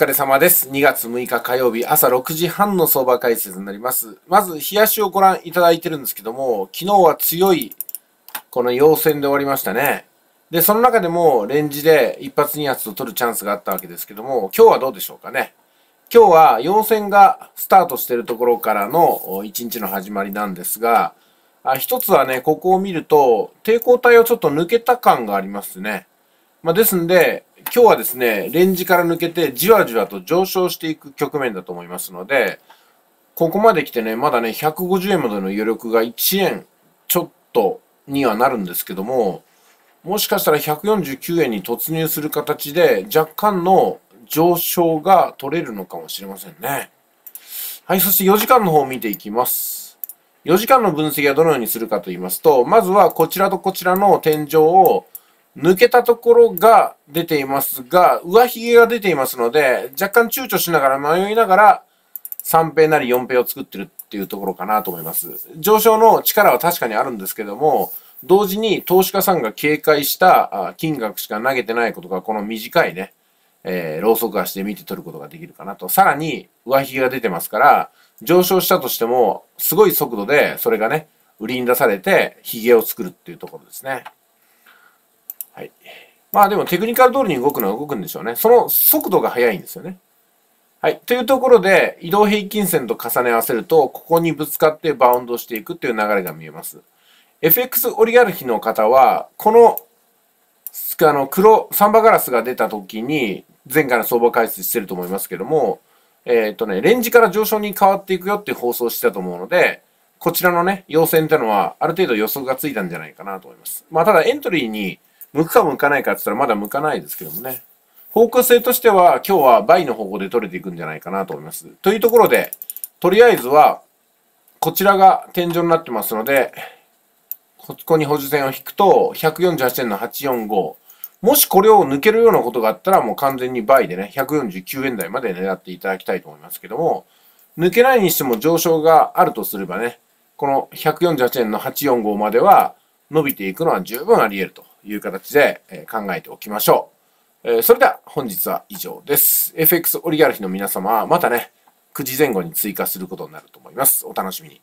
疲れ様です。2月6日火曜日朝6時半の相場解説になります。まず、冷やしをご覧いただいてるんですけども、昨日は強い、この陽線で終わりましたね。で、その中でもレンジで一発二発と取るチャンスがあったわけですけども、今日はどうでしょうかね。今日は陽線がスタートしてるところからの一日の始まりなんですが、あ一つはね、ここを見ると、抵抗体をちょっと抜けた感がありますね。まあ、ですんで、今日はですね、レンジから抜けてじわじわと上昇していく局面だと思いますので、ここまで来てね、まだね、150円までの余力が1円ちょっとにはなるんですけども、もしかしたら149円に突入する形で若干の上昇が取れるのかもしれませんね。はい、そして4時間の方を見ていきます。4時間の分析はどのようにするかと言いますと、まずはこちらとこちらの天井を抜けたところが出ていますが、上髭が出ていますので、若干躊躇しながら迷いながら、3ペなり4ペを作ってるっていうところかなと思います。上昇の力は確かにあるんですけども、同時に投資家さんが警戒した金額しか投げてないことが、この短いね、えー、ローソク足で見て取ることができるかなと。さらに、上髭が出てますから、上昇したとしても、すごい速度で、それがね、売りに出されて、髭を作るっていうところですね。はい。まあでもテクニカル通りに動くのは動くんでしょうね。その速度が速いんですよね。はい。というところで、移動平均線と重ね合わせると、ここにぶつかってバウンドしていくっていう流れが見えます。FX オリガルヒの方は、この、あの、黒、サンバガラスが出た時に、前回の相場解説してると思いますけども、えっ、ー、とね、レンジから上昇に変わっていくよって放送してたと思うので、こちらのね、要線っていうのは、ある程度予測がついたんじゃないかなと思います。まあ、ただエントリーに、向くか向かないかって言ったらまだ向かないですけどもね。方向性としては今日は倍の方向で取れていくんじゃないかなと思います。というところで、とりあえずは、こちらが天井になってますので、ここに補助線を引くと、148円の845。もしこれを抜けるようなことがあったら、もう完全に倍でね、149円台まで狙っていただきたいと思いますけども、抜けないにしても上昇があるとすればね、この148円の845までは伸びていくのは十分あり得るという形で考えておきましょう。それでは本日は以上です。FX オリガルヒの皆様はまたね、9時前後に追加することになると思います。お楽しみに。